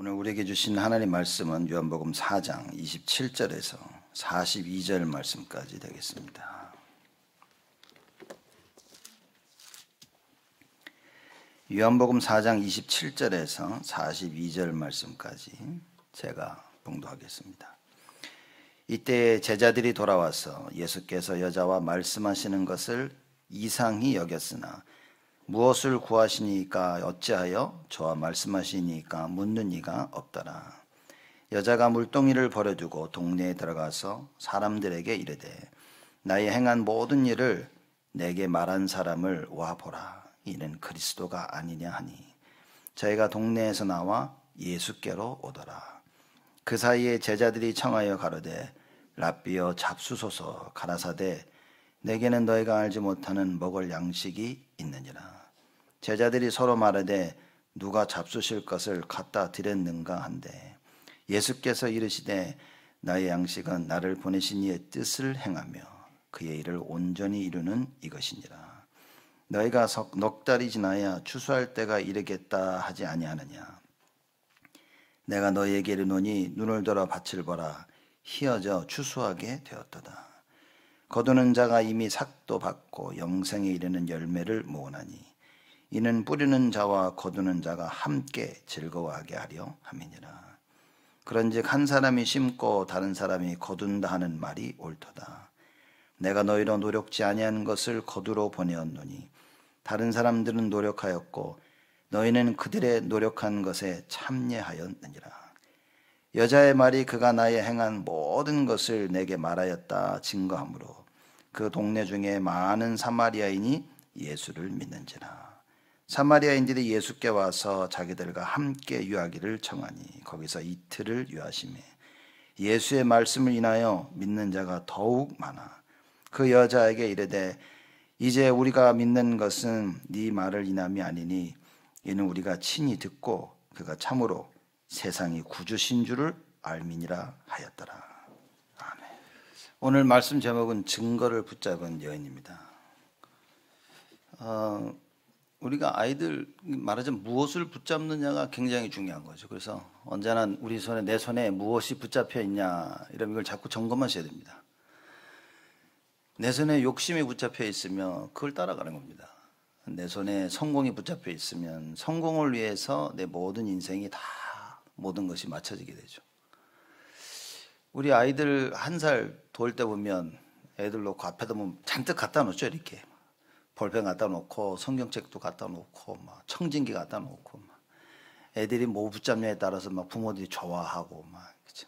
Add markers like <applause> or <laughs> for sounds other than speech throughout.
오늘 우리에게 주신 하나님 말씀은 요한복음 4장 27절에서 42절 말씀까지 되겠습니다. 요한복음 4장 27절에서 42절 말씀까지 제가 봉도하겠습니다. 이때 제자들이 돌아와서 예수께서 여자와 말씀하시는 것을 이상히 여겼으나 무엇을 구하시니까 어찌하여 저와 말씀하시니까 묻는 이가 없더라. 여자가 물동이를 버려두고 동네에 들어가서 사람들에게 이르되 나의 행한 모든 일을 내게 말한 사람을 와 보라. 이는 그리스도가 아니냐 하니 저희가 동네에서 나와 예수께로 오더라. 그 사이에 제자들이 청하여 가로되 랍비여 잡수소서 가라사대 내게는 너희가 알지 못하는 먹을 양식이 있느니라. 제자들이 서로 말하되 누가 잡수실 것을 갖다 드렸는가 한데 예수께서 이르시되 나의 양식은 나를 보내신 이의 뜻을 행하며 그의 일을 온전히 이루는 이것이니라. 너희가 넉 달이 지나야 추수할 때가 이르겠다 하지 아니하느냐. 내가 너희에게 이르노니 눈을 들어 밭을 보라 희어져 추수하게 되었도다. 거두는 자가 이미 삭도 받고 영생에 이르는 열매를 모으나니 이는 뿌리는 자와 거두는 자가 함께 즐거워하게 하려 함이니라. 그런즉 한 사람이 심고 다른 사람이 거둔다 하는 말이 옳도다. 내가 너희로 노력지 아니한 것을 거두러 보내었노니 다른 사람들은 노력하였고 너희는 그들의 노력한 것에 참여하였느니라. 여자의 말이 그가 나의 행한 모든 것을 내게 말하였다 증거하므로 그 동네 중에 많은 사마리아인이 예수를 믿는지라. 사마리아인들이 예수께 와서 자기들과 함께 유하기를 청하니 거기서 이틀을 유하심에 예수의 말씀을 인하여 믿는 자가 더욱 많아 그 여자에게 이르되 이제 우리가 믿는 것은 네 말을 인함이 아니니 이는 우리가 친히 듣고 그가 참으로 세상이 구주신 줄을 알미니라 하였더라. 아멘. 오늘 말씀 제목은 증거를 붙잡은 여인입니다. 어, 우리가 아이들 말하자면 무엇을 붙잡느냐가 굉장히 중요한 거죠. 그래서 언제나 우리 손에 내 손에 무엇이 붙잡혀 있냐 이런 걸 자꾸 점검하셔야 됩니다. 내 손에 욕심이 붙잡혀 있으면 그걸 따라가는 겁니다. 내 손에 성공이 붙잡혀 있으면 성공을 위해서 내 모든 인생이 다 모든 것이 맞춰지게 되죠. 우리 아이들 한 살 돌 때 보면 애들 놓고 앞에다 보면 잔뜩 갖다 놓죠 이렇게 볼펜 갖다 놓고 성경책도 갖다 놓고 막 청진기 갖다 놓고 막 애들이 뭐 붙잡냐에 따라서 막 부모들이 좋아하고 막 그죠.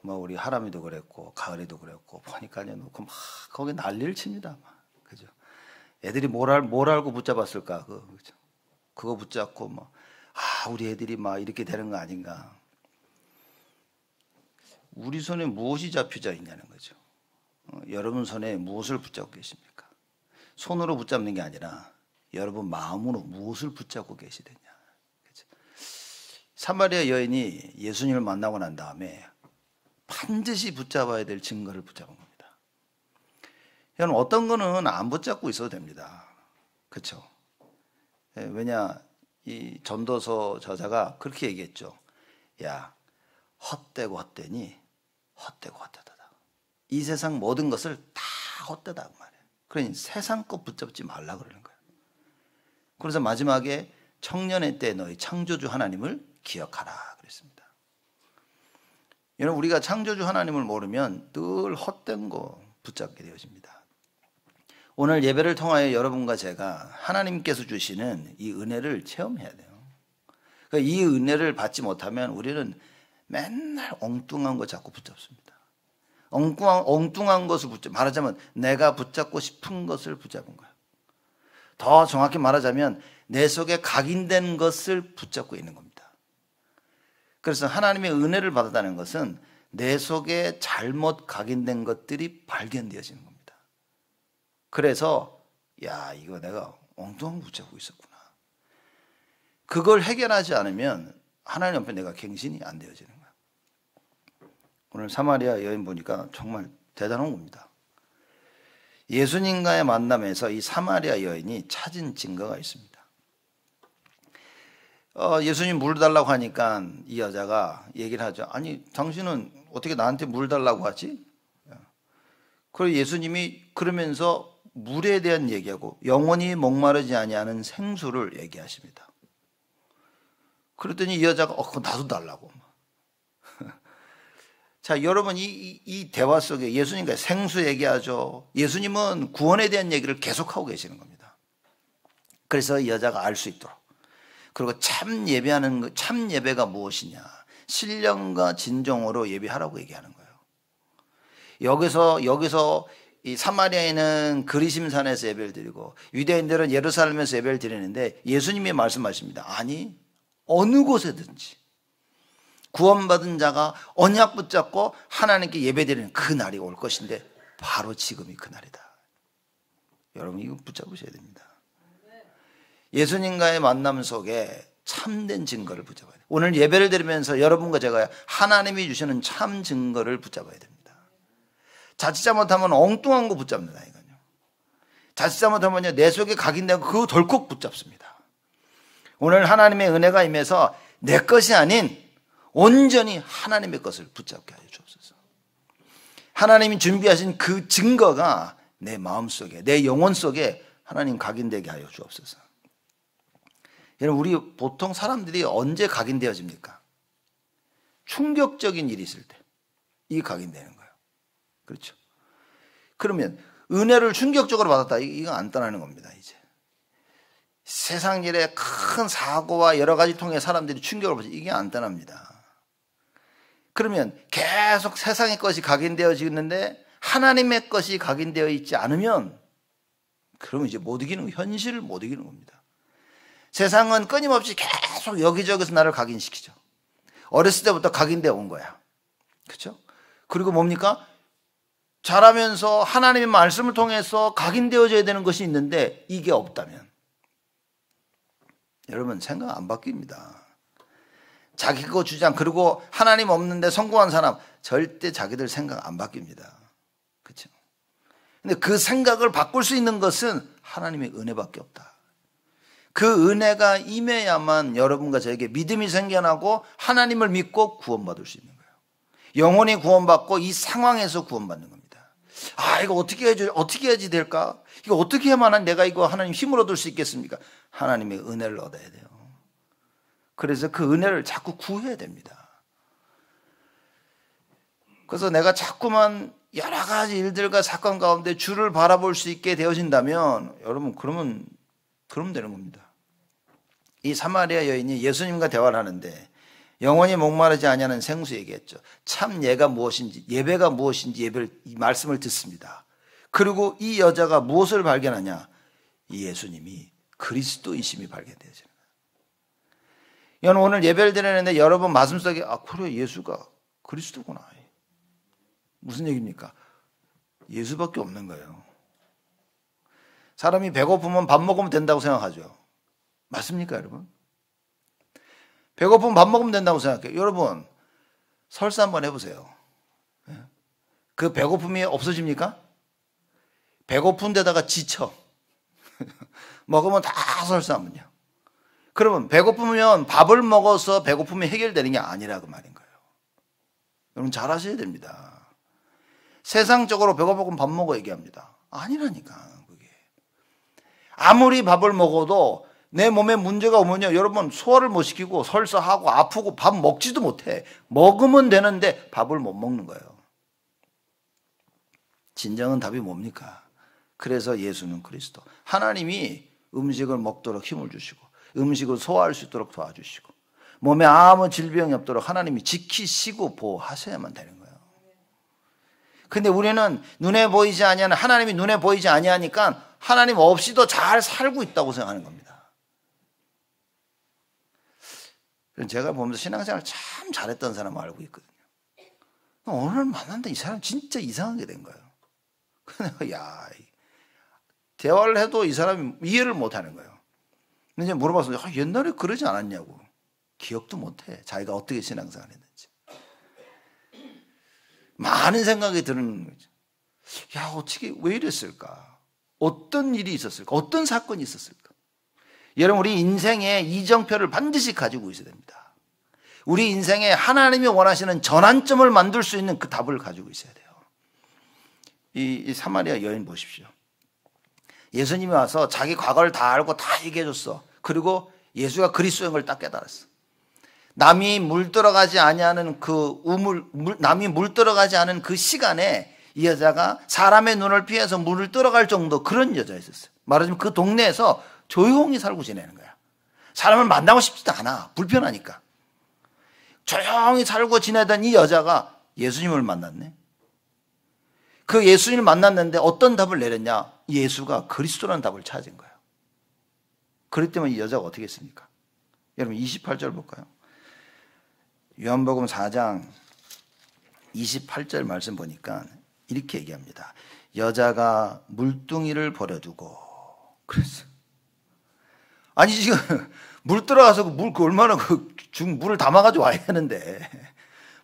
뭐 우리 하람이도 그랬고 가을이도 그랬고 보니까요 놓고 막 거기 난리를 칩니다. 막 그죠. 애들이 뭘, 알, 뭘 알고 붙잡았을까 그 그죠. 그거 붙잡고 뭐 아, 우리 애들이 막 이렇게 되는 거 아닌가. 우리 손에 무엇이 잡혀져 있냐는 거죠. 어, 여러분 손에 무엇을 붙잡고 계십니까? 손으로 붙잡는 게 아니라 여러분 마음으로 무엇을 붙잡고 계시느냐. 사마리아 여인이 예수님을 만나고 난 다음에 반드시 붙잡아야 될 증거를 붙잡은 겁니다. 여러분 어떤 거는 안 붙잡고 있어도 됩니다. 그렇죠? 왜냐 이 전도서 저자가 그렇게 얘기했죠. 야 헛되고 헛되니 헛되고 헛되다. 이 세상 모든 것을 다 헛되다 그. 그러니 세상 것 붙잡지 말라 그러는 거예요. 그래서 마지막에 청년의 때 너희 창조주 하나님을 기억하라 그랬습니다. 여러분 우리가 창조주 하나님을 모르면 늘 헛된 거 붙잡게 되어집니다. 오늘 예배를 통하여 여러분과 제가 하나님께서 주시는 이 은혜를 체험해야 돼요. 그러니까 이 은혜를 받지 못하면 우리는 맨날 엉뚱한 거 자꾸 붙잡습니다. 엉뚱한, 엉뚱한 것을 붙잡, 말하자면 내가 붙잡고 싶은 것을 붙잡은 거야. 더 정확히 말하자면 내 속에 각인된 것을 붙잡고 있는 겁니다. 그래서 하나님의 은혜를 받았다는 것은 내 속에 잘못 각인된 것들이 발견되어지는 겁니다. 그래서 야 이거 내가 엉뚱한 거 붙잡고 있었구나. 그걸 해결하지 않으면 하나님 앞에 내가 갱신이 안 되어지는. 오늘 사마리아 여인 보니까 정말 대단한 겁니다. 예수님과의 만남에서 이 사마리아 여인이 찾은 증거가 있습니다. 어, 예수님 물 달라고 하니까 이 여자가 얘기를 하죠. 아니, 당신은 어떻게 나한테 물 달라고 하지? 그리고 예수님이 그러면서 물에 대한 얘기하고 영원히 목마르지 아니하는 생수를 얘기하십니다. 그랬더니 이 여자가 어, 나도 달라고. 자, 여러분 이, 이, 이 대화 속에 예수님과 생수 얘기하죠. 예수님은 구원에 대한 얘기를 계속하고 계시는 겁니다. 그래서 이 여자가 알 수 있도록 그리고 참 예배하는 참 예배가 무엇이냐? 신령과 진정으로 예배하라고 얘기하는 거예요. 여기서 여기서 이 사마리아에는 그리심산에서 예배를 드리고 유대인들은 예루살렘에서 예배를 드리는데 예수님이 말씀하십니다. 아니 어느 곳에든지 구원받은 자가 언약 붙잡고 하나님께 예배드리는 그 날이 올 것인데 바로 지금이 그 날이다. 여러분 이거 붙잡으셔야 됩니다. 예수님과의 만남 속에 참된 증거를 붙잡아야 돼요. 오늘 예배를 드리면서 여러분과 제가 하나님이 주시는 참 증거를 붙잡아야 됩니다. 자칫 잘못하면 엉뚱한 거 붙잡는다 이거요. 자칫 잘못하면요 내 속에 각인된 그거 덜컥 붙잡습니다. 오늘 하나님의 은혜가 임해서 내 것이 아닌 온전히 하나님의 것을 붙잡게 하여 주옵소서. 하나님이 준비하신 그 증거가 내 마음 속에, 내 영혼 속에 하나님 각인되게 하여 주옵소서. 여러분 우리 보통 사람들이 언제 각인되어집니까? 충격적인 일이 있을 때 이게 각인되는 거예요. 그렇죠? 그러면 은혜를 충격적으로 받았다. 이거 안 떠나는 겁니다. 이제 세상 일에 큰 사고와 여러 가지 통해 사람들이 충격을 받지 이게 안 떠납니다. 그러면 계속 세상의 것이 각인되어 지는데 하나님의 것이 각인되어 있지 않으면 그러면 이제 못 이기는 현실을 못 이기는 겁니다. 세상은 끊임없이 계속 여기저기서 나를 각인시키죠. 어렸을 때부터 각인되어 온 거야. 그렇죠? 그리고 뭡니까? 자라면서 하나님의 말씀을 통해서 각인되어져야 되는 것이 있는데 이게 없다면 여러분 생각 안 바뀝니다. 자기 거 주장 그리고 하나님 없는데 성공한 사람 절대 자기들 생각 안 바뀝니다. 그렇죠? 근데 그 생각을 바꿀 수 있는 것은 하나님의 은혜밖에 없다. 그 은혜가 임해야만 여러분과 저에게 믿음이 생겨나고 하나님을 믿고 구원받을 수 있는 거예요. 영혼이 구원받고 이 상황에서 구원받는 겁니다. 아, 이거 어떻게 해야지, 어떻게 해야지 될까? 이거 어떻게 해야만 내가 이거 하나님 힘을 얻을 수 있겠습니까? 하나님의 은혜를 얻어야 돼요. 그래서 그 은혜를 자꾸 구해야 됩니다. 그래서 내가 자꾸만 여러 가지 일들과 사건 가운데 주를 바라볼 수 있게 되어진다면 여러분 그러면 그러면 되는 겁니다. 이 사마리아 여인이 예수님과 대화를 하는데 영원히 목마르지 아니하는 생수 얘기했죠. 참 예가 무엇인지 예배가 무엇인지 예배를 이 말씀을 듣습니다. 그리고 이 여자가 무엇을 발견하냐? 이 예수님이 그리스도이심이 발견되죠. 여러분 오늘 예배를 드리는데 여러분 마음속에 아 그래 예수가 그리스도구나. 무슨 얘기입니까? 예수밖에 없는 거예요. 사람이 배고프면 밥 먹으면 된다고 생각하죠. 맞습니까, 여러분? 배고프면 밥 먹으면 된다고 생각해요. 여러분, 설사 한번 해보세요. 예? 그 배고픔이 없어집니까? 배고픈 데다가 지쳐. <laughs> 먹으면 다 설사하면요. 그러면 배고프면 밥을 먹어서 배고픔이 해결되는 게 아니라 그 말인 거예요. 여러분 잘 하셔야 됩니다. 세상적으로 배고프면 밥 먹어 얘기합니다. 아니라니까 그게. 아무리 밥을 먹어도 내 몸에 문제가 오면요. 여러분 소화를 못 시키고 설사하고 아프고 밥 먹지도 못해. 먹으면 되는데 밥을 못 먹는 거예요. 진정한 답이 뭡니까? 그래서 예수는 그리스도. 하나님이 음식을 먹도록 힘을 주시고 음식을 소화할 수 있도록 도와주시고 몸에 아무 질병이 없도록 하나님이 지키시고 보호하셔야만 되는 거예요. 근데 우리는 눈에 보이지 아니하는 하나님이 눈에 보이지 아니하니까 하나님 없이도 잘 살고 있다고 생각하는 겁니다. 제가 보면서 신앙생활 참 잘했던 사람 알고 있거든요. 날 만났는데 이 사람 진짜 이상하게 된 거예요. <laughs> 그래서 야 대화를 해도 이 사람이 이해를 못 하는 거예요. 이제 물어봐서 아, 옛날에 그러지 않았냐고. 기억도 못 해. 자기가 어떻게 신앙생활 했는지. 많은 생각이 드는 거죠. 야, 어떻게, 왜 이랬을까? 어떤 일이 있었을까? 어떤 사건이 있었을까? 여러분 우리 인생에 이정표를 반드시 가지고 있어야 됩니다. 우리 인생에 하나님이 원하시는 전환점을 만들 수 있는 그 답을 가지고 있어야 돼요. 이, 이 사마리아 여인 보십시오. 예수님이 와서 자기 과거를 다 알고 다 얘기해 줬어. 그리고 예수가 그리스도인 걸 딱 깨달았어. 남이 물 들어가지 아니하는 그 우물 물, 남이 물 들어가지 않은 그 시간에 이 여자가 사람의 눈을 피해서 물을 들어갈 정도 그런 여자였었어요. 말하자면 그 동네에서 조용히 살고 지내는 거야. 사람을 만나고 싶지도 않아. 불편하니까. 조용히 살고 지내던 이 여자가 예수님을 만났네. 그 예수님을 만났는데 어떤 답을 내렸냐? 예수가 그리스도라는 답을 찾은 거예요. 때문에 이 여자가 어떻게 했습니까? 여러분 28절 볼까요? 요한복음 4장 28절 말씀 보니까 이렇게 얘기합니다. 여자가 물뚱이를 버려두고 그랬어. 아니 지금 물 들어가서 그물그 얼마나 그 중 물을 담아가지고 와야 하는데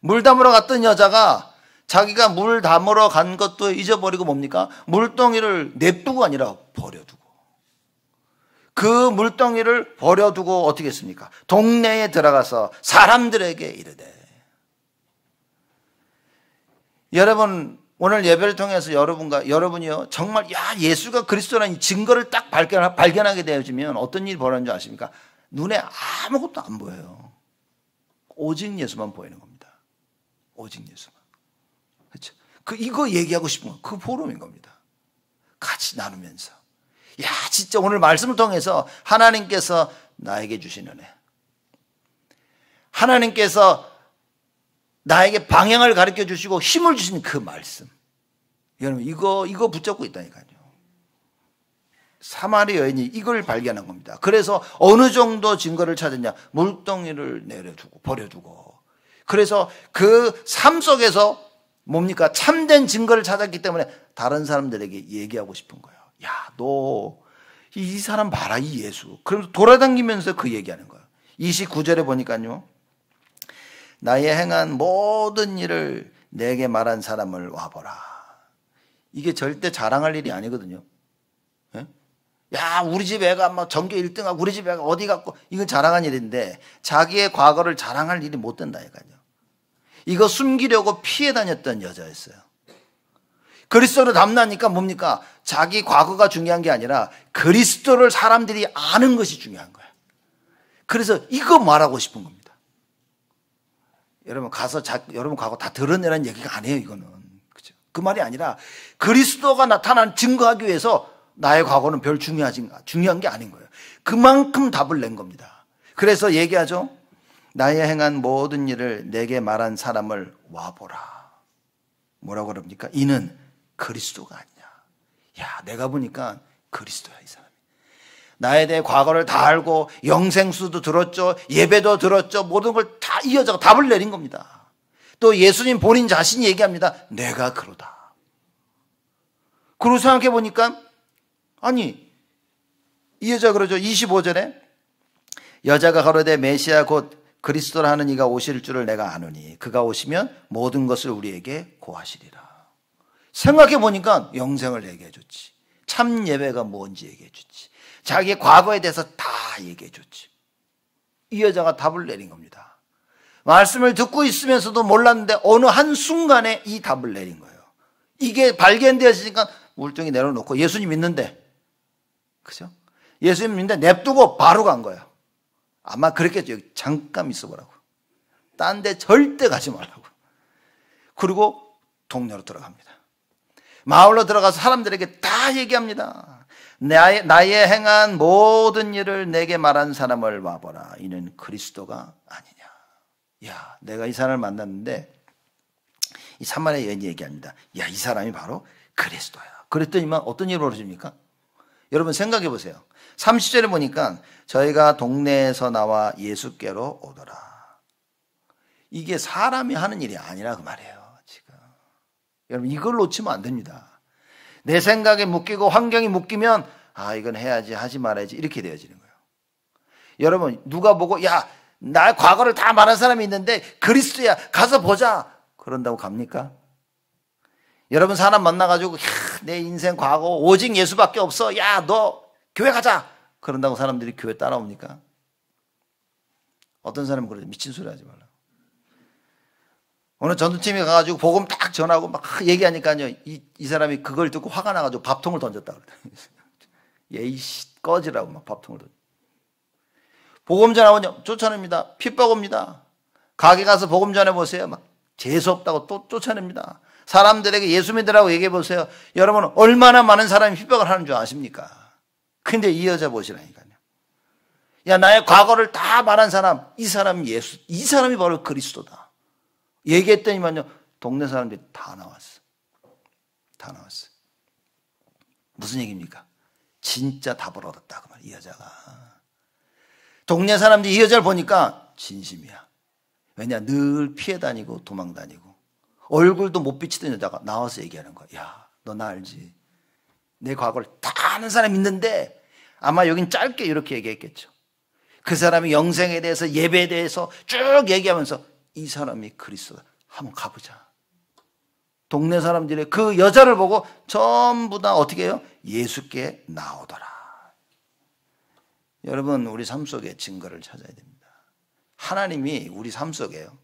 물 담으러 갔던 여자가 자기가 물 담으러 간 것도 잊어버리고 뭡니까? 물덩이를 냅두고 아니라 버려두고. 그 물덩이를 버려두고 어떻게 했습니까? 동네에 들어가서 사람들에게 이르되. 여러분, 오늘 예배를 통해서 여러분과, 여러분이요, 정말, 야, 예수가 그리스도라는 증거를 딱 발견, 발견하게 되어지면 어떤 일이 벌어지는 줄 아십니까? 눈에 아무것도 안 보여요. 오직 예수만 보이는 겁니다. 오직 예수만. 그 이거 얘기하고 싶은 건그 포럼인 겁니다. 같이 나누면서 야 진짜 오늘 말씀을 통해서 하나님께서 나에게 주신 은혜 하나님께서 나에게 방향을 가르쳐 주시고 힘을 주신 그 말씀 여러분 이거 이거 붙잡고 있다니까요. 사마리 여인이 이걸 발견한 겁니다. 그래서 어느 정도 증거를 찾았냐? 물덩이를 내려두고 버려두고 그래서 그 삶 속에서 뭡니까? 참된 증거를 찾았기 때문에 다른 사람들에게 얘기하고 싶은 거예요. 야, 너, 이 사람 봐라, 이 예수. 그럼 돌아다니면서 그 얘기하는 거예요. 29절에 보니까요. 나의 행한 모든 일을 내게 말한 사람을 와보라. 이게 절대 자랑할 일이 아니거든요. 예? 야, 우리 집 애가 막 전교 1등하고 우리 집 애가 어디 갔고, 이건 자랑한 일인데, 자기의 과거를 자랑할 일이 못 된다니까요. 이거 숨기려고 피해 다녔던 여자였어요. 그리스도를 담나니까 뭡니까? 자기 과거가 중요한 게 아니라 그리스도를 사람들이 아는 것이 중요한 거예요. 그래서 이거 말하고 싶은 겁니다. 여러분 가서 자, 여러분 과거 다 드러내라는 얘기가 아니에요, 이거는. 그죠? 그 말이 아니라 그리스도가 나타난 증거하기 위해서 나의 과거는 별 중요하지, 중요한 게 아닌 거예요. 그만큼 답을 낸 겁니다. 그래서 얘기하죠. 나의 행한 모든 일을 내게 말한 사람을 와보라. 뭐라고 그럽니까? 이는 그리스도가 아니냐. 야, 내가 보니까 그리스도야, 이 사람이. 나에 대해 과거를 다 알고 영생수도 들었죠. 예배도 들었죠. 모든 걸 다 이 여자가 답을 내린 겁니다. 또 예수님 본인 자신이 얘기합니다. 내가 그러다. 그리고 생각해 보니까 아니 이 여자 그러죠. 25절에 여자가 가로되 메시아 곧 그리스도라는 이가 오실 줄을 내가 아노니 그가 오시면 모든 것을 우리에게 고하시리라. 생각해 보니까 영생을 얘기해 줬지. 참 예배가 뭔지 얘기해 줬지. 자기의 과거에 대해서 다 얘기해 줬지. 이 여자가 답을 내린 겁니다. 말씀을 듣고 있으면서도 몰랐는데 어느 한 순간에 이 답을 내린 거예요. 이게 발견되었으니까 물뚱이 내려놓고 예수님 믿는데 그죠? 예수님 믿는데 냅두고 바로 간 거예요. 아마 그랬겠죠. 잠깐 있어 보라고. 딴 데 절대 가지 말라고. 그리고 동네로 들어갑니다. 마을로 들어가서 사람들에게 다 얘기합니다. 나의, 나의 행한 모든 일을 내게 말한 사람을 와보라. 이는 그리스도가 아니냐. 야, 내가 이 사람을 만났는데 이 산만의 여인이 얘기합니다. 야, 이 사람이 바로 그리스도야. 그랬더니만 어떤 일이 벌어집니까? 여러분 생각해 보세요. 30절에 보니까 저희가 동네에서 나와 예수께로 오더라. 이게 사람이 하는 일이 아니라 그 말이에요. 지금. 여러분 이걸 놓치면 안 됩니다. 내 생각에 묶이고 환경이 묶이면 아 이건 해야지 하지 말아야지 이렇게 되어지는 거예요. 여러분 누가 보고 야 나 과거를 다 말한 사람이 있는데 그리스도야 가서 보자 그런다고 갑니까? 여러분 사람 만나가지고 야, 내 인생 과거 오직 예수밖에 없어 야 너 교회 가자 그런다고 사람들이 교회 따라옵니까? 어떤 사람은 그러죠. 미친 소리 하지 말라. 오늘 전투팀이 가가지고 복음 딱 전하고 막 얘기하니까요. 이, 이 사람이 그걸 듣고 화가 나가지고 밥통을 던졌다. 예이씨 <laughs> 꺼지라고 막 밥통을 던져. 복음 전하고 쫓아냅니다. 핍박 옵니다. 가게 가서 복음 전해 보세요. 막 재수 없다고 또 쫓아냅니다. 사람들에게 예수 믿으라고 얘기해 보세요. 여러분 얼마나 많은 사람이 핍박을 하는 줄 아십니까? 근데 이 여자 보시라니까요. 야 나의 과거를 다 말한 사람 이 사람이 예수 이 사람이 바로 그리스도다. 얘기했더니만요 동네 사람들이 다 나왔어. 다 나왔어. 무슨 얘기입니까? 진짜 답을 얻었다 그 말. 이 여자가 동네 사람들이 이 여자를 보니까 진심이야. 왜냐 늘 피해 다니고 도망 다니고 얼굴도 못 비치던 여자가 나와서 얘기하는 거야. 야, 너 나 알지? 내 과거를 다 아는 사람 있는데 아마 여긴 짧게 이렇게 얘기했겠죠. 그 사람이 영생에 대해서 예배에 대해서 쭉 얘기하면서 이 사람이 그리스도다. 한번 가보자. 동네 사람들이 그 여자를 보고 전부 다 어떻게 해요? 예수께 나오더라. 여러분, 우리 삶 속에 증거를 찾아야 됩니다. 하나님이 우리 삶 속에요.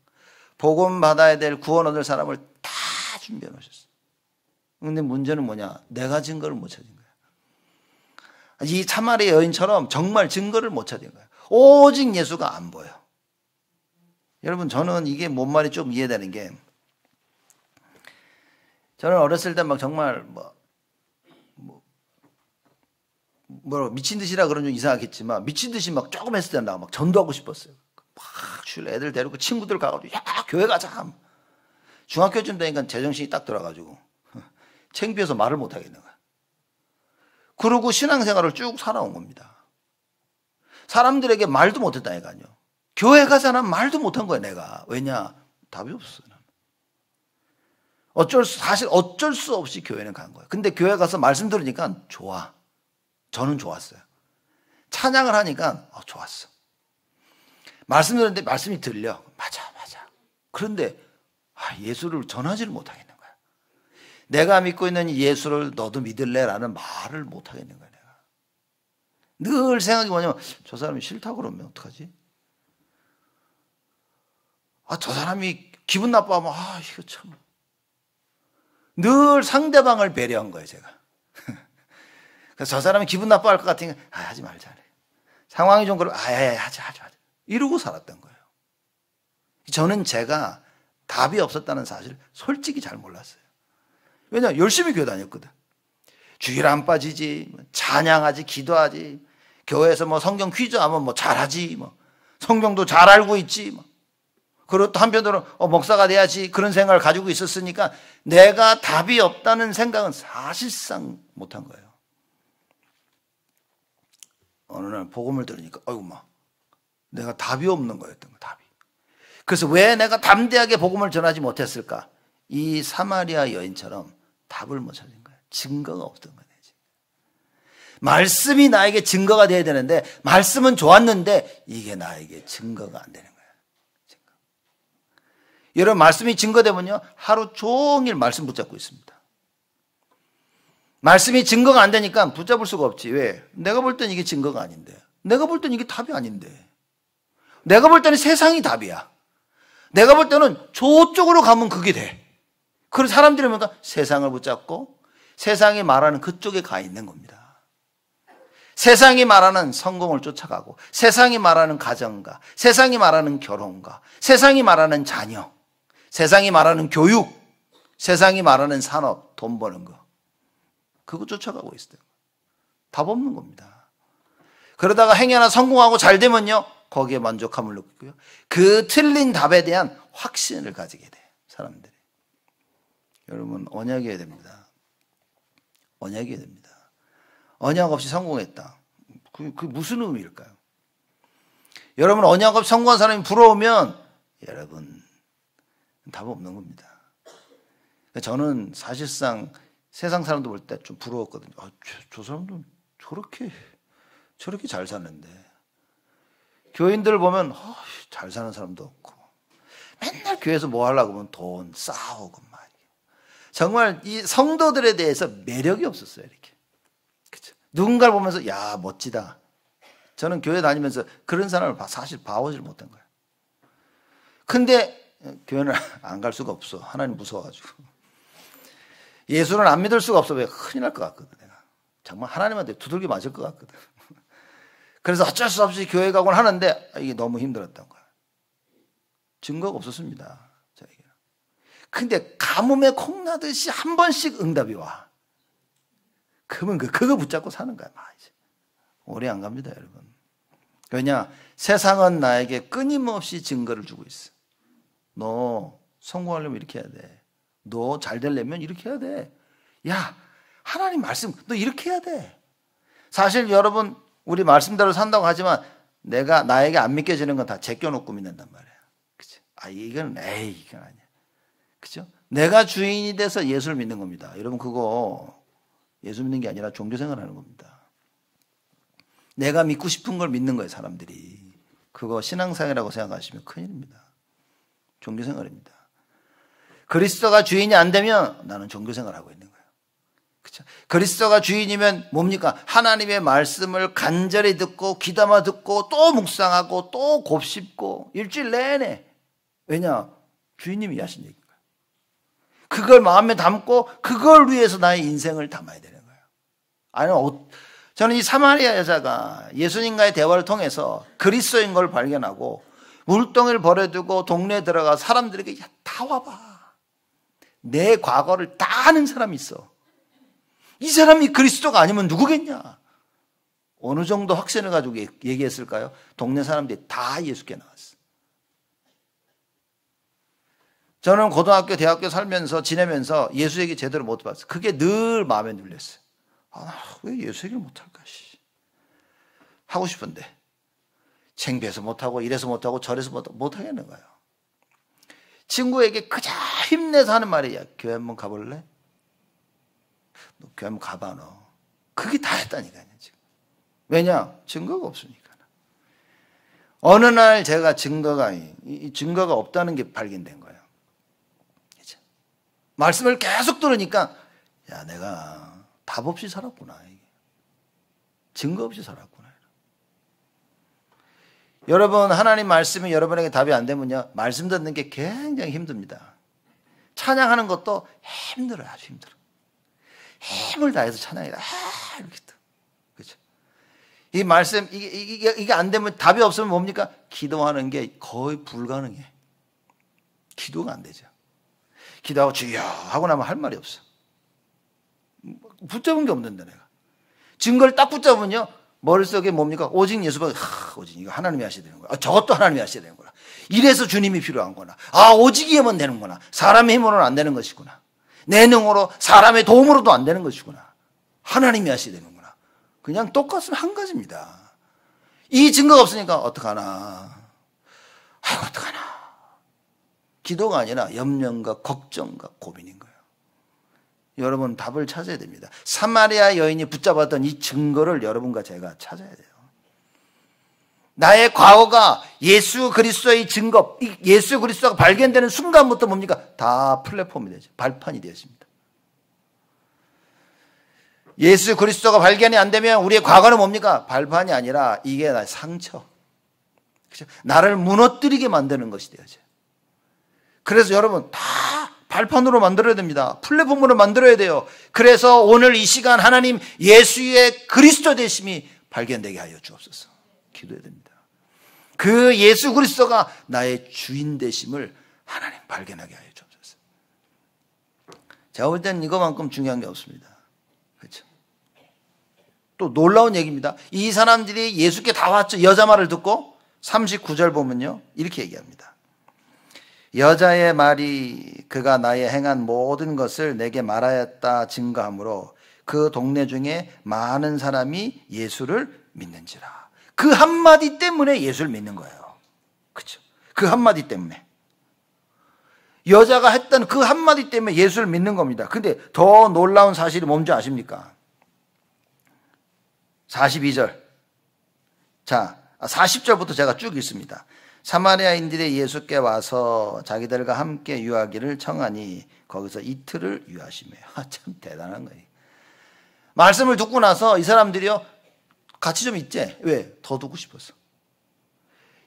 복음 받아야 될 구원 얻을 사람을 다 준비해 놓으셨어요. 근데 문제는 뭐냐? 내가 증거를 못 찾은 거야. 이 사마리아 여인처럼 정말 증거를 못 찾은 거야. 오직 예수가 안 보여. 여러분, 저는 이게 뭔 말이 좀 이해되는 게, 저는 어렸을 때 막 정말 뭐, 뭐, 뭐, 미친 듯이라 그런 좀 이상하겠지만, 미친 듯이 막 조금 했을 때 나 막 전도하고 싶었어요. 막줄 애들 데리고 친구들 가가지고, 야, 교회 가자. 중학교쯤 되니까 제정신이 딱 들어가지고, 창피해서 말을 못 하겠는 거야. 그러고 신앙생활을 쭉 살아온 겁니다. 사람들에게 말도 못 했다니까요. 교회 가서는 말도 못 한 거야, 내가. 왜냐? 답이 없어. 어쩔 수, 사실 어쩔 수 없이 교회는 간 거야. 근데 교회 가서 말씀 들으니까 좋아. 저는 좋았어요. 찬양을 하니까 어, 좋았어. 말씀 들었는데 말씀이 들려. 맞아, 맞아. 그런데 아, 예수를 전하지를 못하겠는 거야. 내가 믿고 있는 예수를 너도 믿을래라는 말을 못 하겠는 거야. 늘 생각이 뭐냐면 저 사람이 싫다고 그러면 어떡하지? 아, 저 사람이 기분 나빠하면 아, 이거 참. 늘 상대방을 배려한 거예요, 제가. <laughs> 그래서 저 사람이 기분 나빠할 것 같으니까 아, 하지 말자. 상황이 좀 그러면 아, 야, 야, 하지, 하지, 하지. 이러고 살았던 거예요. 저는 제가 답이 없었다는 사실 솔직히 잘 몰랐어요. 왜냐 열심히 교회 다녔거든. 주일 안 빠지지, 뭐 찬양하지, 기도하지, 교회에서 뭐 성경 퀴즈 하면 뭐 잘하지, 뭐 성경도 잘 알고 있지, 뭐. 또 한편으로 어, 목사가 돼야지 그런 생각을 가지고 있었으니까 내가 답이 없다는 생각은 사실상 못한 거예요. 어느 날 복음을 들으니까 어이구 막 내가 답이 없는 거였던 거 답이. 그래서 왜 내가 담대하게 복음을 전하지 못했을까? 이 사마리아 여인처럼 답을 못 찾은 거예요. 증거가 없던 거예요. 말씀이 나에게 증거가 돼야 되는데 말씀은 좋았는데 이게 나에게 증거가 안 되는 거예요. 증거. 여러분 말씀이 증거되면요 하루 종일 말씀 붙잡고 있습니다. 말씀이 증거가 안 되니까 붙잡을 수가 없지. 왜? 내가 볼 땐 이게 증거가 아닌데. 내가 볼 땐 이게 답이 아닌데. 내가 볼 때는 세상이 답이야. 내가 볼 때는 저쪽으로 가면 그게 돼. 그래서 사람들이 뭔가 세상을 붙잡고 세상이 말하는 그쪽에 가 있는 겁니다. 세상이 말하는 성공을 쫓아가고 세상이 말하는 가정과 세상이 말하는 결혼과 세상이 말하는 자녀, 세상이 말하는 교육, 세상이 말하는 산업, 돈 버는 거. 그거 쫓아가고 있어요. 답 없는 겁니다. 그러다가 행여나 성공하고 잘 되면요. 거기에 만족함을 느끼고요. 그 틀린 답에 대한 확신을 가지게 돼요. 사람들이. 여러분 언약이어야 됩니다. 언약이어야 됩니다. 언약 없이 성공했다. 그, 그 무슨 의미일까요? 여러분 언약 없이 성공한 사람이 부러우면 여러분 답 없는 겁니다. 저는 사실상 세상 사람도 볼 때 좀 부러웠거든요. 아, 저, 저 사람도 저렇게 저렇게 잘 사는데 교인들을 보면 어, 잘 사는 사람도 없고 맨날 교회에서 뭐 하려고 하면 돈 싸우고. 정말 이 성도들에 대해서 매력이 없었어요. 이렇게. 누군가를 보면서 야 멋지다 저는 교회 다니면서 그런 사람을 사실 봐오질 못한 거예요. 근데 교회는 <laughs> 안 갈 수가 없어. 하나님 무서워가지고. 예수는 안 믿을 수가 없어. 왜 큰일 날 것 같거든. 내가. 정말 하나님한테 두들기 맞을 것 같거든. <laughs> 그래서 어쩔 수 없이 교회 가곤 하는데 이게 너무 힘들었던 거야. 증거가 없었습니다. 근데 가뭄에 콩나듯이 한 번씩 응답이 와. 그러면 그, 그거 붙잡고 사는 거야. 막 이제. 오래 안 갑니다, 여러분. 왜냐? 세상은 나에게 끊임없이 증거를 주고 있어. 너 성공하려면 이렇게 해야 돼. 너 잘 되려면 이렇게 해야 돼. 야, 하나님 말씀, 너 이렇게 해야 돼. 사실 여러분, 우리 말씀대로 산다고 하지만 내가 나에게 안 믿겨지는 건 다 제껴놓고 믿는단 말이야. 그치? 아, 이건, 에이, 이건 아니야. 그죠? 내가 주인이 돼서 예수를 믿는 겁니다. 여러분, 그거 예수 믿는 게 아니라 종교 생활 하는 겁니다. 내가 믿고 싶은 걸 믿는 거예요, 사람들이. 그거 신앙생활이라고 생각하시면 큰일입니다. 종교 생활입니다. 그리스도가 주인이 안 되면 나는 종교 생활 하고 있는 거예요. 그렇죠? 그리스도가 주인이면 뭡니까? 하나님의 말씀을 간절히 듣고 귀담아 듣고 또 묵상하고 또 곱씹고 일주일 내내 왜냐? 주인님이 하신 거예요. 그걸 마음에 담고 그걸 위해서 나의 인생을 담아야 되는 거예요. 아니 어, 저는 이 사마리아 여자가 예수님과의 대화를 통해서 그리스도인 걸 발견하고 물동이를 버려두고 동네에 들어가 사람들에게 야, 다 와봐. 내 과거를 다 아는 사람이 있어. 이 사람이 그리스도가 아니면 누구겠냐? 어느 정도 확신을 가지고 얘기했을까요? 동네 사람들이 다 예수께 나왔어. 저는 고등학교, 대학교 살면서 지내면서 예수 얘기 제대로 못 봤어. 그게 늘 마음에 눌렸어요. 아, 왜 예수 얘기를 못할까? 씨. 하고 싶은데. 챙피해서 못하고, 이래서 못하고, 저래서 못하고, 못하겠는 거예요. 친구에게 그저 힘내서 하는 말이 야. 교회 한번 가볼래? 너 교회 한번 가봐, 너. 그게 다 했다니까요, 지금. 왜냐? 증거가 없으니까. 어느 날 제가 증거가, 이 증거가 없다는 게 발견된 거예요. 말씀을 계속 들으니까, 야, 내가 답 없이 살았구나. 증거 없이 살았구나. 여러분 하나님 말씀이 여러분에게 답이 안 되면요 말씀 듣는 게 굉장히 힘듭니다. 찬양하는 것도 힘들어요, 아주 힘들어. 힘을 다해서 찬양이다. 아, 이렇게 또 그렇죠. 이 말씀 이게, 이게 이게 안 되면 답이 없으면 뭡니까? 기도하는 게 거의 불가능해. 기도가 안 되죠. 기도하고 주여 하고 나면 할 말이 없어. 붙잡은 게 없는데 내가. 증거를 딱 붙잡으면요 머릿속에 뭡니까? 오직 예수밖에, 하, 오직 이거 하나님이 하셔야 되는 거야. 아, 저것도 하나님이 하셔야 되는 거야. 이래서 주님이 필요한 거나. 아, 오직이면 되는구나. 사람의 힘으로는 안 되는 것이구나. 내 능으로, 사람의 도움으로도 안 되는 것이구나. 하나님이 하셔야 되는구나. 그냥 똑같은 한 가지입니다. 이 증거가 없으니까 어떡하나. 아이고, 어떡하나. 기도가 아니라 염려과 걱정과 고민인 거예요. 여러분 답을 찾아야 됩니다. 사마리아 여인이 붙잡았던 이 증거를 여러분과 제가 찾아야 돼요. 나의 과거가 예수 그리스도의 증거, 예수 그리스도가 발견되는 순간부터 뭡니까? 다 플랫폼이 되죠. 발판이 되었습니다. 예수 그리스도가 발견이 안 되면 우리의 과거는 뭡니까? 발판이 아니라 이게 나의 상처. 그렇죠? 나를 무너뜨리게 만드는 것이 되어져. 그래서 여러분 다 발판으로 만들어야 됩니다. 플랫폼으로 만들어야 돼요. 그래서 오늘 이 시간 하나님 예수의 그리스도 되심이 발견되게 하여 주옵소서. 기도해야 됩니다. 그 예수 그리스도가 나의 주인 되심을 하나님 발견하게 하여 주옵소서. 제가 볼 때는 이거만큼 중요한 게 없습니다. 그렇죠? 또 놀라운 얘기입니다. 이 사람들이 예수께 다 왔죠. 여자 말을 듣고 39절 보면요. 이렇게 얘기합니다. 여자의 말이 그가 나의 행한 모든 것을 내게 말하였다 증거하므로 그 동네 중에 많은 사람이 예수를 믿는지라. 그 한마디 때문에 예수를 믿는 거예요. 그렇죠? 그 한마디 때문에. 여자가 했던 그 한마디 때문에 예수를 믿는 겁니다. 근데 더 놀라운 사실이 뭔지 아십니까? 42절. 자, 40절부터 제가 쭉 읽습니다. 사마리아인들이 예수께 와서 자기들과 함께 유하기를 청하니 거기서 이틀을 유하시며 <laughs> 아, 참 대단한 거예요. 말씀을 듣고 나서 이 사람들이요 같이 좀 있지? 왜? 더 듣고 싶어서.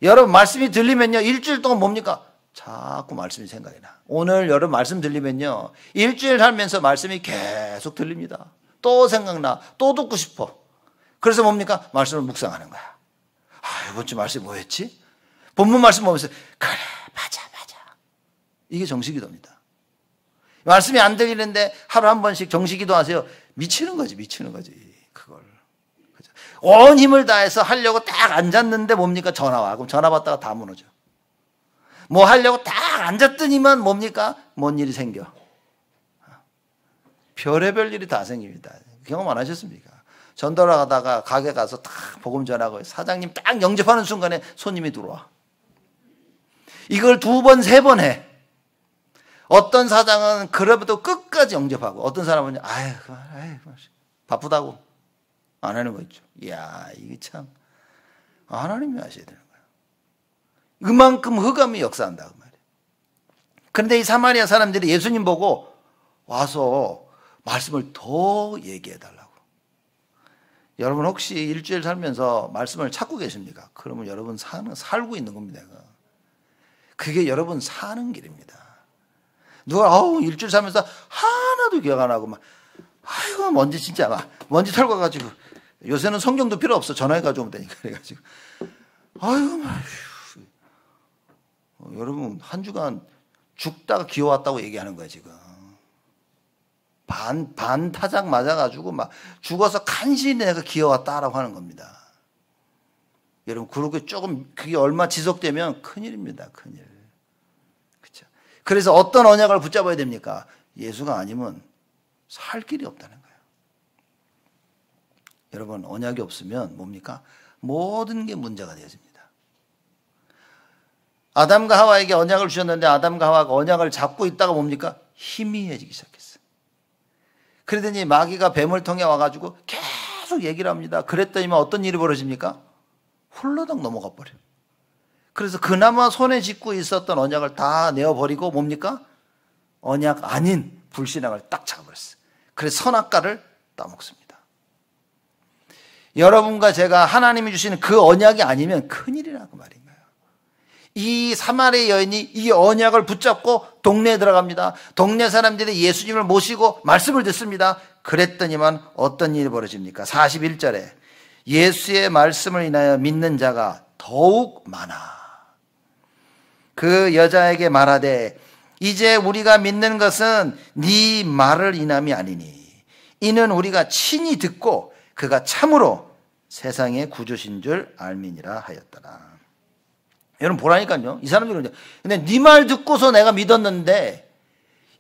여러분, 말씀이 들리면요, 일주일 동안 뭡니까? 자꾸 말씀이 생각이 나. 오늘 여러분 말씀 들리면요, 일주일 살면서 말씀이 계속 들립니다. 또 생각나. 또 듣고 싶어. 그래서 뭡니까? 말씀을 묵상하는 거야. 아, 이번 주 말씀 뭐였지? 본문 말씀 보면서, 그래, 맞아, 맞아. 이게 정식기도입니다. 말씀이 안 들리는데 하루 한 번씩 정식기도 하세요. 미치는 거지, 미치는 거지. 그걸. 그죠? 온 힘을 다해서 하려고 딱 앉았는데 뭡니까? 전화 와. 그럼 전화 받다가 다 무너져. 뭐 하려고 딱 앉았더니만 뭡니까? 뭔 일이 생겨. 별의별 일이 다 생깁니다. 경험 안 하셨습니까? 전도를 하다가 가게 가서 딱 복음 전하고 사장님 딱 영접하는 순간에 손님이 들어와. 이걸 두 번, 세 번 해. 어떤 사장은 그래도 끝까지 영접하고 어떤 사람은 아유, 아유, 바쁘다고 안 하는 거 있죠. 이야, 이게 참 하나님이 하셔야 되는 거예요. 그만큼 흑암이 역사한다 그 말이에요. 그런데 이 사마리아 사람들이 예수님 보고 와서 말씀을 더 얘기해 달라고. 여러분 혹시 일주일 살면서 말씀을 찾고 계십니까? 그러면 여러분 사는 살고 있는 겁니다. 그게 여러분 사는 길입니다. 누가 아우 일주일 살면서 하나도 기억 안 하고 막 아이고 먼지 진짜 막 먼지 털고 가지고 요새는 성경도 필요 없어 전화해 가지고 오면 되니까 그래가지고 아이고 막 어, 여러분 한 주간 죽다가 기어왔다고 얘기하는 거야 지금. 반, 반 타작 맞아가지고 막 죽어서 간신히 내가 기어왔다라고 하는 겁니다. 여러분, 그렇게 조금, 그게 얼마 지속되면 큰일입니다. 큰일. 그래서 어떤 언약을 붙잡아야 됩니까? 예수가 아니면 살 길이 없다는 거예요. 여러분, 언약이 없으면 뭡니까? 모든 게 문제가 되어집니다. 아담과 하와에게 언약을 주셨는데 아담과 하와가 언약을 잡고 있다가 뭡니까? 희미해지기 시작했어요. 그러더니 마귀가 뱀을 통해 와가지고 계속 얘기를 합니다. 그랬더니만 어떤 일이 벌어집니까? 홀로당 넘어가 버려요. 그래서 그나마 손에 쥐고 있었던 언약을 다 내어버리고 뭡니까? 언약 아닌 불신앙을 딱 잡아버렸어요. 그래서 선악과를 따먹습니다. 여러분과 제가 하나님이 주시는 그 언약이 아니면 큰일이라고 말이에요. 이 사마리아 여인이 이 언약을 붙잡고 동네에 들어갑니다. 동네 사람들이 예수님을 모시고 말씀을 듣습니다. 그랬더니만 어떤 일이 벌어집니까? 41절에 예수의 말씀을 인하여 믿는 자가 더욱 많아. 그 여자에게 말하되 이제 우리가 믿는 것은 네 말을 인함이 아니니 이는 우리가 친히 듣고 그가 참으로 세상의 구주신 줄 알미니라 하였더라. 여러분 보라니까요. 이 사람들은 근데 네 말 듣고서 내가 믿었는데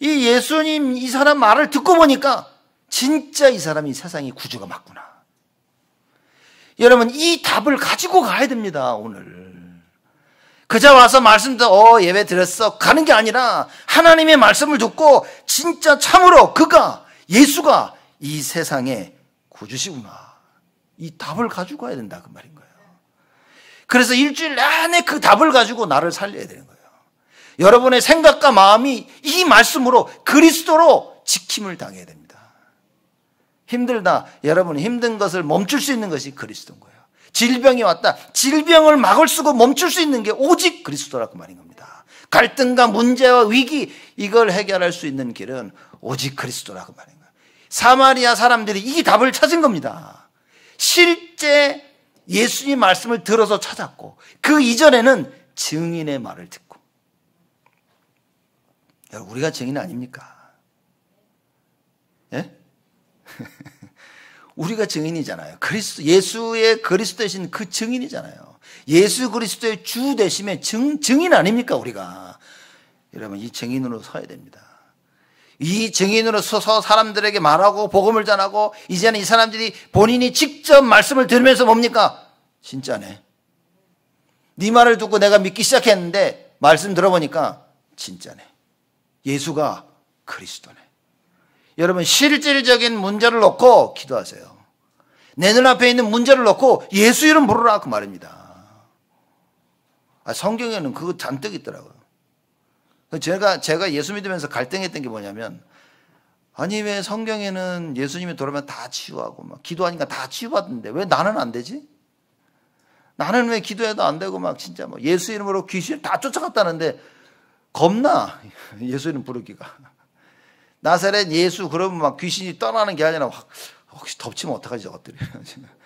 이 예수님 이 사람 말을 듣고 보니까 진짜 이 사람이 세상의 구주가 맞구나. 여러분 이 답을 가지고 가야 됩니다. 오늘. 그저 와서 말씀 듣 어, 예배 드렸어. 가는 게 아니라 하나님의 말씀을 듣고 진짜 참으로 그가 예수가 이 세상의 구주시구나. 이 답을 가지고 가야 된다 그 말인 거예요. 그래서 일주일 내내 그 답을 가지고 나를 살려야 되는 거예요. 여러분의 생각과 마음이 이 말씀으로 그리스도로 지킴을 당해야 됩니다. 힘들다. 여러분이 힘든 것을 멈출 수 있는 것이 그리스도인 거예요. 질병이 왔다. 질병을 막을 수고 멈출 수 있는 게 오직 그리스도라고 말인 겁니다. 갈등과 문제와 위기 이걸 해결할 수 있는 길은 오직 그리스도라고 말인 거예요. 사마리아 사람들이 이 답을 찾은 겁니다. 실제 예수님 말씀을 들어서 찾았고 그 이전에는 증인의 말을 듣고 우리가 증인 아닙니까? 예? 우리가 증인이잖아요. 그리스도 예수의 그리스도 되신 그 증인이잖아요. 예수 그리스도의 주 되심의 증 증인 아닙니까 우리가? 여러분 이 증인으로 서야 됩니다. 이 증인으로 서서 사람들에게 말하고 복음을 전하고 이제는 이 사람들이 본인이 직접 말씀을 들으면서 뭡니까? 진짜네. 네 말을 듣고 내가 믿기 시작했는데 말씀 들어보니까 진짜네. 예수가 그리스도네. 여러분 실질적인 문제를 놓고 기도하세요. 내 눈앞에 있는 문제를 놓고 예수 이름 부르라 그 말입니다. 아, 성경에는 그거 잔뜩 있더라고요. 제가 제가 예수 믿으면서 갈등했던 게 뭐냐면 아니 왜 성경에는 예수님이 돌아오면 다 치유하고 막 기도하니까 다 치유받는데 왜 나는 안 되지? 나는 왜 기도해도 안 되고 막 진짜 뭐 예수 이름으로 귀신 다 쫓아갔다는데 겁나 <laughs> 예수 이름 부르기가 나사렛 예수 그러면 막 귀신이 떠나는 게 아니라 확 혹시 덮치면 어떡하지 저것들이? <laughs>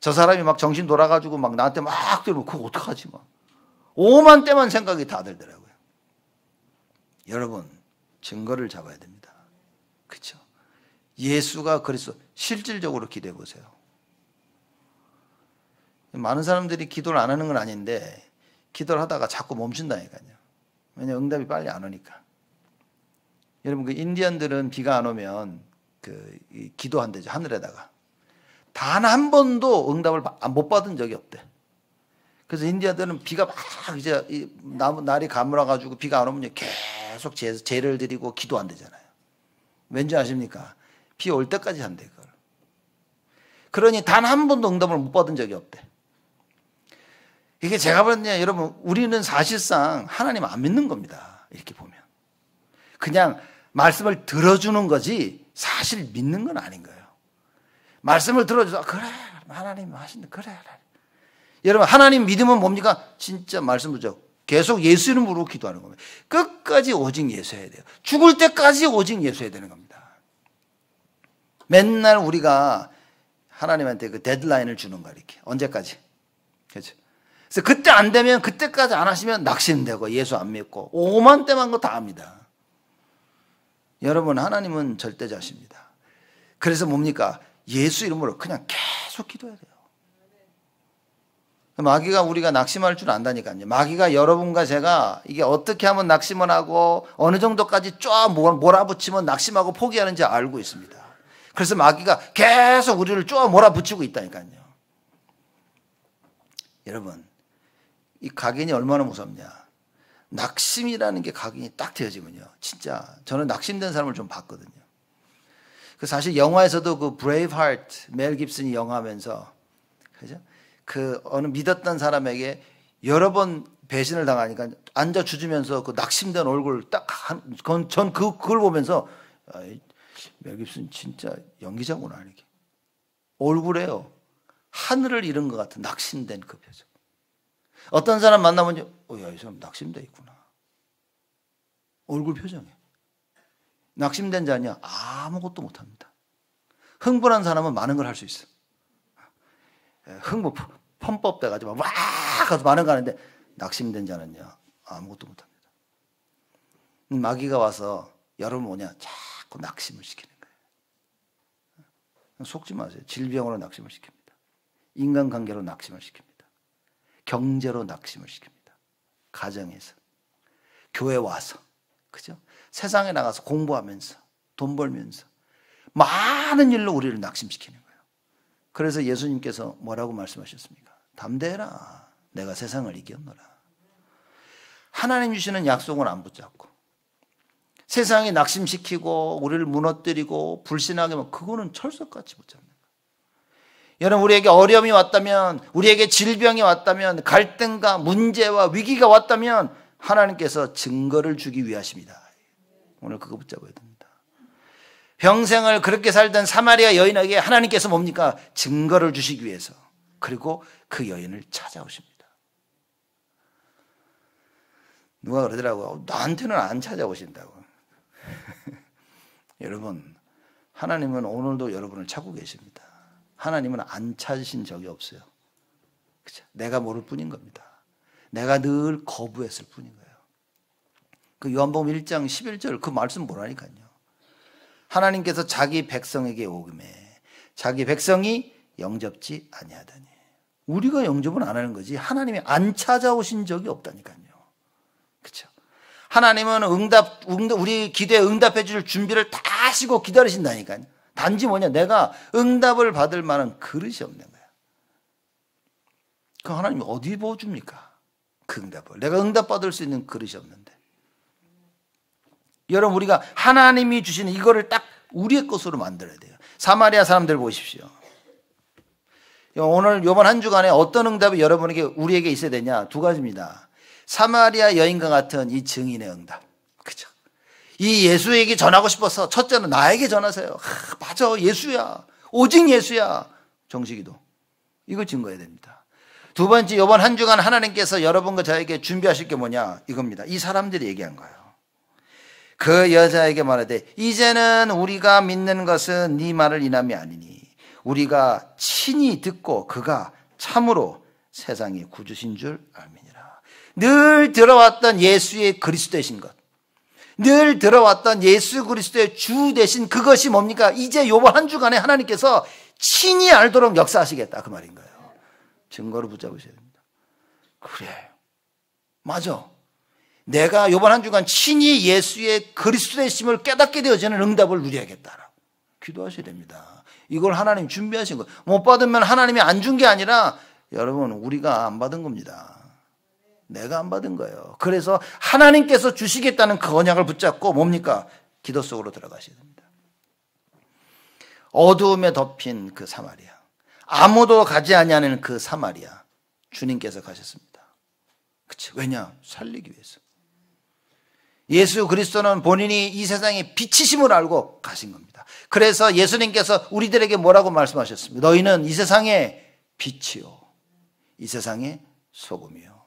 저 사람이 막 정신 돌아가지고 막 나한테 막 들면 그거 어떡하지 막. 오만 때만 생각이 다 들더라고요. 여러분 증거를 잡아야 됩니다. 그렇죠 예수가 그래서 실질적으로 기대해 보세요. 많은 사람들이 기도를 안 하는 건 아닌데 기도를 하다가 자꾸 멈춘다니까요. 왜냐 응답이 빨리 안 오니까. 여러분 그 인디언들은 비가 안 오면 그 기도한대죠 하늘에다가 단 한 번도 응답을 못 받은 적이 없대. 그래서 인디언들은 비가 막 이제 날이 가물어 가지고 비가 안 오면 계속 제, 제를 드리고 기도한대잖아요. 왠지 아십니까? 비 올 때까지 한대 그걸. 그러니 단 한 번도 응답을 못 받은 적이 없대. 이게 제가 보는데 여러분 우리는 사실상 하나님 안 믿는 겁니다. 이렇게 보면. 그냥 말씀을 들어주는 거지 사실 믿는 건 아닌 거예요. 말씀을 들어줘서 그래 하나님 하신다 그래, 그래. 여러분 하나님 믿으면 뭡니까? 진짜 말씀 부족. 계속 예수 이름으로 기도하는 겁니다. 끝까지 오직 예수 해야 돼요. 죽을 때까지 오직 예수 해야 되는 겁니다. 맨날 우리가 하나님한테 그 데드라인을 주는 거 이렇게 언제까지? 그렇죠? 그래서 그때 안 되면 그때까지 안 하시면 낙심되고 예수 안 믿고 오만 때만 거 다 합니다. 여러분 하나님은 절대자십니다. 그래서 뭡니까? 예수 이름으로 그냥 계속 기도해야 돼요. 마귀가 우리가 낙심할 줄 안다니까요. 마귀가 여러분과 제가 이게 어떻게 하면 낙심을 하고 어느 정도까지 쫙 몰아붙이면 낙심하고 포기하는지 알고 있습니다. 그래서 마귀가 계속 우리를 쫙 몰아붙이고 있다니까요. 여러분, 이 각인이 얼마나 무섭냐. 낙심이라는 게 각인이 딱 되어지면요. 진짜 저는 낙심된 사람을 좀 봤거든요. 그 사실 영화에서도 그 브레이브 하트 멜 깁슨이 영화하면서 그죠? 그 어느 믿었던 사람에게 여러 번 배신을 당하니까 앉아 주주면서 그 낙심된 얼굴 딱전 그, 그걸 보면서 멜 깁슨 진짜 연기자구나 이렇게 얼굴에요 하늘을 잃은 것 같은 낙심된 그 표정. 어떤 사람 만나면 어, 야, 이 사람 낙심돼 있구나. 얼굴 표정에. 낙심된 자냐? 아무것도 못합니다. 흥분한 사람은 많은 걸 할 수 있어. 예, 흥분, 펌법 돼가지고 막 가서 많은 거 하는데 낙심된 자는요, 아무것도 못합니다. 마귀가 와서 여러분 뭐냐? 자꾸 낙심을 시키는 거예요. 속지 마세요. 질병으로 낙심을 시킵니다. 인간관계로 낙심을 시킵니다. 경제로 낙심을 시킵니다. 가정에서. 교회 와서. 그죠? 세상에 나가서 공부하면서, 돈 벌면서, 많은 일로 우리를 낙심시키는 거예요. 그래서 예수님께서 뭐라고 말씀하셨습니까? 담대해라. 내가 세상을 이겼노라. 하나님 주시는 약속은 안 붙잡고, 세상이 낙심시키고, 우리를 무너뜨리고, 불신하게 하면 그거는 철석같이 붙잡는 여러분 우리에게 어려움이 왔다면 우리에게 질병이 왔다면 갈등과 문제와 위기가 왔다면 하나님께서 증거를 주기 위하십니다. 오늘 그거 붙잡아야 됩니다. 평생을 그렇게 살던 사마리아 여인에게 하나님께서 뭡니까? 증거를 주시기 위해서 그리고 그 여인을 찾아오십니다. 누가 그러더라고요. 나한테는 안 찾아오신다고. <laughs> 여러분, 하나님은 오늘도 여러분을 찾고 계십니다. 하나님은 안 찾으신 적이 없어요. 그죠? 내가 모를 뿐인 겁니다. 내가 늘 거부했을 뿐인 거예요. 그 요한복음 1장 11절 그 말씀 뭐라니까요. 하나님께서 자기 백성에게 오금에 자기 백성이 영접지 아니하다니. 우리가 영접은 안 하는 거지. 하나님이 안 찾아오신 적이 없다니까요. 그렇죠? 하나님은 응답, 응답 우리 기대에 응답해 줄 준비를 다 하시고 기다리신다니까요. 단지 뭐냐? 내가 응답을 받을 만한 그릇이 없는 거야. 그 하나님이 어디 보여줍니까? 그 응답을. 내가 응답받을 수 있는 그릇이 없는데. 여러분, 우리가 하나님이 주시는 이거를 딱 우리의 것으로 만들어야 돼요. 사마리아 사람들 보십시오. 오늘 요번 한 주간에 어떤 응답이 여러분에게 우리에게 있어야 되냐? 두 가지입니다. 사마리아 여인과 같은 이 증인의 응답. 이 예수에게 전하고 싶어서 첫째는 나에게 전하세요. 아, 맞아. 예수야. 오직 예수야. 정식이도. 이거 증거해야 됩니다. 두 번째, 이번 한 주간 하나님께서 여러분과 저에게 준비하실 게 뭐냐? 이겁니다. 이 사람들이 얘기한 거예요. 그 여자에게 말하되, 이제는 우리가 믿는 것은 네 말을 인함이 아니니, 우리가 친히 듣고 그가 참으로 세상의 구주신 줄 알미니라. 늘 들어왔던 예수의 그리스도 되신 것. 늘 들어왔던 예수 그리스도의 주 대신 그것이 뭡니까? 이제 요번 한 주간에 하나님께서 친히 알도록 역사하시겠다. 그 말인 거예요. 증거를 붙잡으셔야 됩니다. 그래. 맞아. 내가 요번 한 주간 친히 예수의 그리스도의 심을 깨닫게 되어지는 응답을 누려야겠다. 기도하셔야 됩니다. 이걸 하나님 준비하신 거예요. 못 받으면 하나님이 안 준 게 아니라 여러분, 우리가 안 받은 겁니다. 내가 안 받은 거예요. 그래서 하나님께서 주시겠다는 그 언약을 붙잡고 뭡니까? 기도 속으로 들어가셔야 됩니다. 어두움에 덮인 그 사마리아. 아무도 가지 아니하는 그 사마리아. 주님께서 가셨습니다. 그치? 왜냐? 살리기 위해서. 예수 그리스도는 본인이 이 세상에 빛이심을 알고 가신 겁니다. 그래서 예수님께서 우리들에게 뭐라고 말씀하셨습니까? 너희는 이 세상의 빛이요. 이 세상의 소금이요.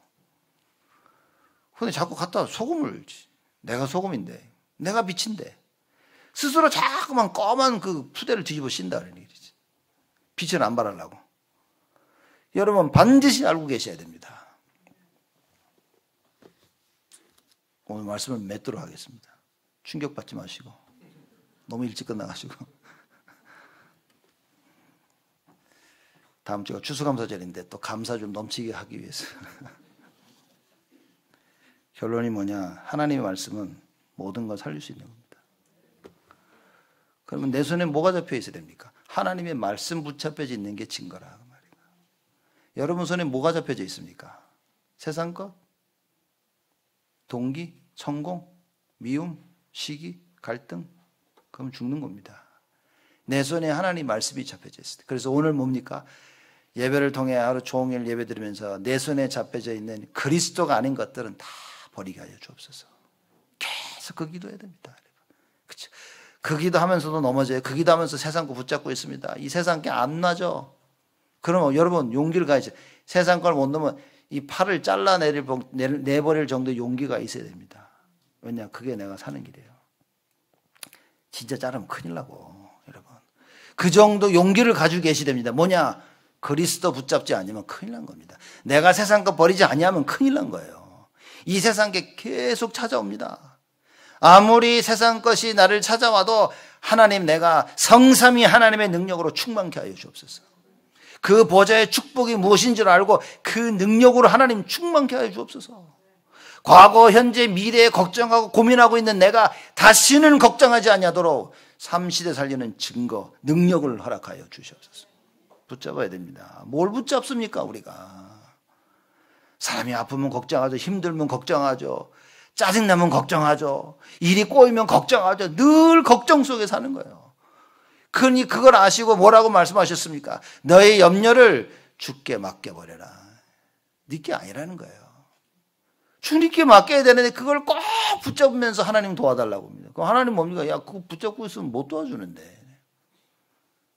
근데 자꾸 갖다 소금을 내가 소금인데 내가 빛인데 스스로 자꾸만 검은 그 푸대를 뒤집어 씌다 그러는 얘기지. 빛을 안 발하려고. 여러분 반드시 알고 계셔야 됩니다. 오늘 말씀을 맺도록 하겠습니다. 충격받지 마시고 너무 일찍 끝나가시고 <laughs> 다음 주가 추수감사절인데 또 감사 좀 넘치게 하기 위해서 <laughs> 결론이 뭐냐? 하나님의 말씀은 모든 걸 살릴 수 있는 겁니다. 그러면 내 손에 뭐가 잡혀 있어야 됩니까? 하나님의 말씀 붙잡혀져 있는 게 증거라 그 말이에요. 여러분 손에 뭐가 잡혀져 있습니까? 세상 것, 동기, 성공, 미움, 시기, 갈등, 그럼 죽는 겁니다. 내 손에 하나님 말씀이 잡혀져 있습니다. 그래서 오늘 뭡니까? 예배를 통해 하루 종일 예배 드리면서 내 손에 잡혀져 있는 그리스도가 아닌 것들은 다 버리게 하여 주옵소서. 계속 그 기도해야 됩니다. 그렇죠. 그 기도하면서도 넘어져요. 그 기도하면서 세상 거 붙잡고 있습니다. 이 세상 게안 나죠. 그러면 여러분 용기를 가야죠. 세상 걸 못 넘으면 이 팔을 잘라내릴 내버릴 정도의 용기가 있어야 됩니다. 왜냐 그게 내가 사는 길이에요. 진짜 자르면 큰일 나고 여러분. 그 정도 용기를 가지고 계시 됩니다. 뭐냐 그리스도 붙잡지 않으면 큰일 난 겁니다. 내가 세상 거 버리지 아니하면 큰일 난 거예요. 이 세상에 계속 찾아옵니다. 아무리 세상 것이 나를 찾아와도 하나님 내가 성삼이 하나님의 능력으로 충만케 하여 주옵소서. 그 보좌의 축복이 무엇인 줄 알고 그 능력으로 하나님 충만케 하여 주옵소서. 과거, 현재, 미래에 걱정하고 고민하고 있는 내가 다시는 걱정하지 아니하도록 삼시대 살리는 증거, 능력을 허락하여 주시옵소서. 붙잡아야 됩니다. 뭘 붙잡습니까, 우리가? 사람이 아프면 걱정하죠. 힘들면 걱정하죠. 짜증나면 걱정하죠. 일이 꼬이면 걱정하죠. 늘 걱정 속에 사는 거예요. 그러니 그걸 아시고 뭐라고 말씀하셨습니까? 너의 염려를 주께 맡겨버려라. 네게 아니라는 거예요. 주님께 맡겨야 되는데 그걸 꼭 붙잡으면서 하나님 도와달라고 합니다. 그 하나님 뭡니까? 야, 그거 붙잡고 있으면 못 도와주는데.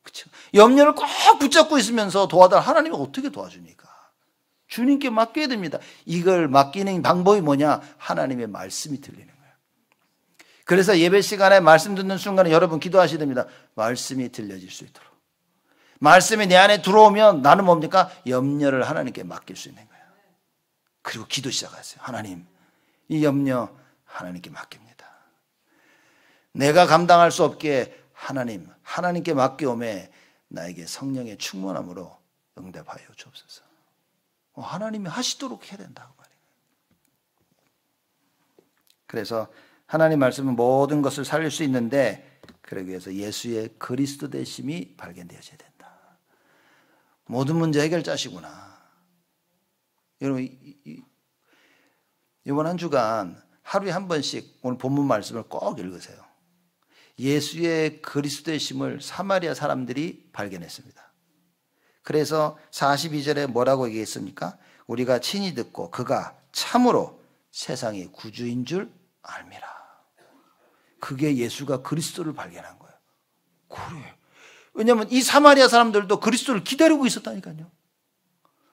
그쵸? 염려를 꼭 붙잡고 있으면서 도와달 하나님이 어떻게 도와주니까? 주님께 맡겨야 됩니다. 이걸 맡기는 방법이 뭐냐? 하나님의 말씀이 들리는 거예요. 그래서 예배 시간에 말씀 듣는 순간에 여러분 기도하셔야 됩니다. 말씀이 들려질 수 있도록. 말씀이 내 안에 들어오면 나는 뭡니까? 염려를 하나님께 맡길 수 있는 거예요. 그리고 기도 시작하세요. 하나님, 이 염려 하나님께 맡깁니다. 내가 감당할 수 없기에 하나님, 하나님께 맡겨오매 나에게 성령의 충만함으로 응답하여 주옵소서. 어, 하나님이 하시도록 해야 된다고 말이에요. 그래서 하나님 말씀은 모든 것을 살릴 수 있는데 그러기 위해서 예수의 그리스도 되심이 발견되어야 된다. 모든 문제 해결자시구나. 여러분 이번 한 주간 하루에 한 번씩 오늘 본문 말씀을 꼭 읽으세요. 예수의 그리스도의 심을 사마리아 사람들이 발견했습니다. 그래서 42절에 뭐라고 얘기했습니까? 우리가 친히 듣고 그가 참으로 세상의 구주인 줄 알미라. 그게 예수가 그리스도를 발견한 거예요. 그래. 왜냐하면 이 사마리아 사람들도 그리스도를 기다리고 있었다니까요.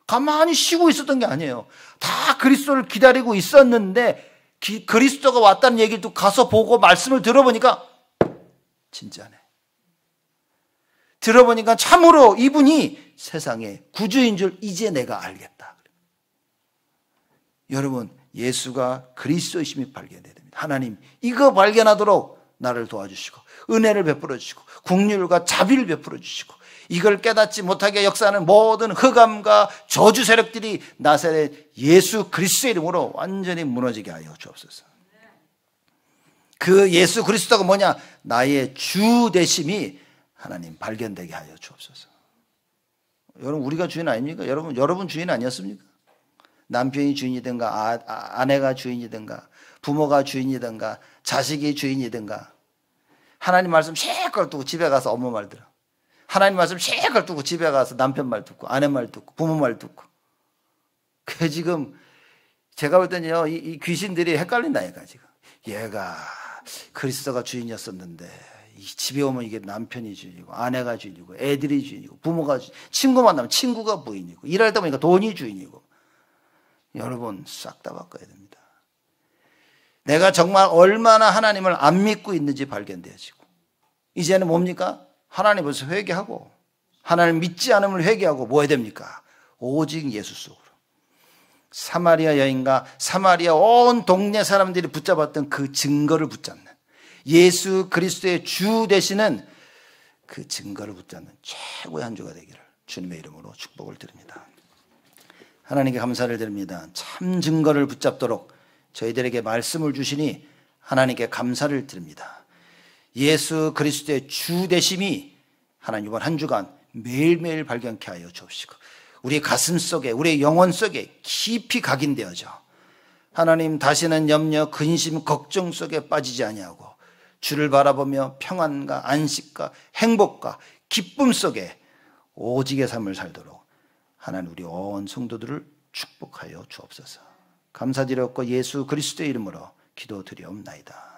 가만히 쉬고 있었던 게 아니에요. 다 그리스도를 기다리고 있었는데 기, 그리스도가 왔다는 얘기를 또 가서 보고 말씀을 들어보니까 진짜네. 들어보니까 참으로 이분이 세상의 구주인 줄 이제 내가 알겠다. 여러분, 예수가 그리스도이심이 발견돼야 됩니다. 하나님, 이거 발견하도록 나를 도와주시고, 은혜를 베풀어 주시고, 국률과 자비를 베풀어 주시고, 이걸 깨닫지 못하게 역사하는 모든 흑암과 저주 세력들이 나사렛 예수 그리스도의 이름으로 완전히 무너지게 하여 주옵소서. 그 예수 그리스도가 뭐냐? 나의 주 되심이 하나님 발견되게 하여 주옵소서. 여러분 우리가 주인 아닙니까? 여러분 여러분 주인 아니었습니까? 남편이 주인이든가 아, 아, 아내가 주인이든가 부모가 주인이든가 자식이 주인이든가 하나님 말씀 실컷 두고 집에 가서 엄마 말 들어. 하나님 말씀 실컷 두고 집에 가서 남편 말 듣고 아내 말 듣고 부모 말 듣고. 그 지금 제가 볼 때는요 이, 이 귀신들이 헷갈린다니까 지금. 얘가 그리스도가 주인이었었는데 집에 오면 이게 남편이 주인이고 아내가 주인이고 애들이 주인이고 부모가 주인, 친구 만나면 친구가 부인이고 일할 때 보니까 돈이 주인이고 여러분 싹 다 바꿔야 됩니다. 내가 정말 얼마나 하나님을 안 믿고 있는지 발견되어지고 이제는 뭡니까? 하나님을서 회개하고 하나님 믿지 않음을 회개하고 뭐 해야 됩니까? 오직 예수 속으로. 사마리아 여인과 사마리아 온 동네 사람들이 붙잡았던 그 증거를 붙잡는 예수 그리스도의 주 되시는 그 증거를 붙잡는 최고의 한 주가 되기를 주님의 이름으로 축복을 드립니다. 하나님께 감사를 드립니다. 참 증거를 붙잡도록 저희들에게 말씀을 주시니 하나님께 감사를 드립니다. 예수 그리스도의 주 되심이 하나님 이번 한 주간 매일매일 발견케 하여 주옵시고 우리 가슴 속에 우리 영혼 속에 깊이 각인되어져 하나님 다시는 염려 근심 걱정 속에 빠지지 아니하고 주를 바라보며 평안과 안식과 행복과 기쁨 속에 오직의 삶을 살도록 하나님 우리 온 성도들을 축복하여 주옵소서. 감사드렸고 예수 그리스도의 이름으로 기도드리옵나이다.